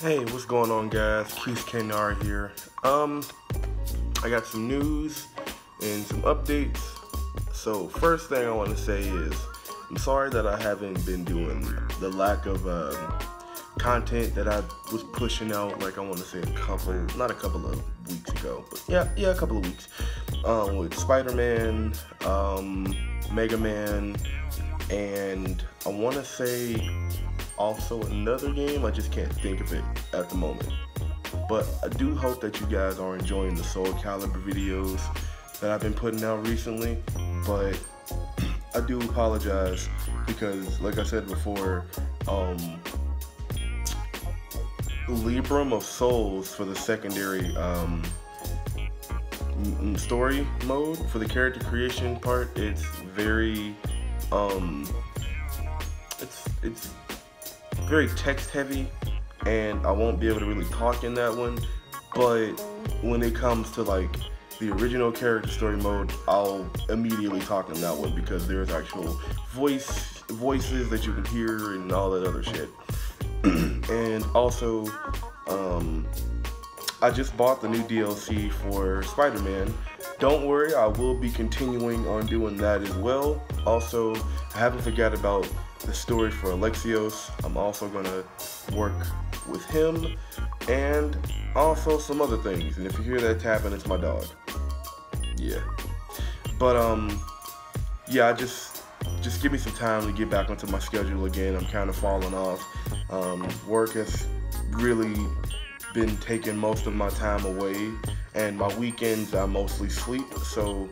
Hey, what's going on, guys? Kisuke Nara here. Um, I got some news and some updates. So, first thing I want to say is I'm sorry that I haven't been doing the lack of um, content that I was pushing out. Like I want to say a couple, not a couple of weeks ago, but yeah, yeah, a couple of weeks. Um, with Spider-Man, um, Mega Man, and I want to say also another game. I just can't think of it at the moment. But I do hope that you guys are enjoying the Soul Calibur videos that I've been putting out recently. But I do apologize because, like I said before, um, Libra of Souls for the secondary um, story mode for the character creation part. It's very, um, it's it's very text heavy and I won't be able to really talk in that one. But when it comes to like the original character story mode, I'll immediately talk in that one because there's actual voice voices that you can hear and all that other shit. and also, um, I just bought the new DLC for Spider-Man. Don't worry, I will be continuing on doing that as well. Also, I haven't forgot about the story for Alexios. I'm also gonna work with him and also some other things. And if you hear that tapping, it's my dog. Yeah. But um, yeah, I just just give me some time to get back onto my schedule again. I'm kind of falling off. Um, work has really been taking most of my time away and my weekends I mostly sleep so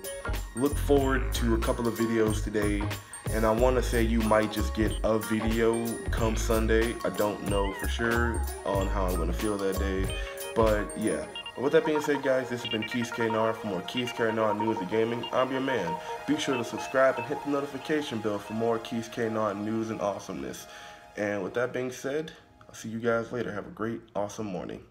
look forward to a couple of videos today and I want to say you might just get a video come Sunday. I don't know for sure on how I'm going to feel that day, but yeah. With that being said, guys, this has been Kisuke Nara. For more Kisuke Nara news and gaming, I'm your man. Be sure to subscribe and hit the notification bell for more Kisuke Nara news and awesomeness. And with that being said, I'll see you guys later. Have a great, awesome morning.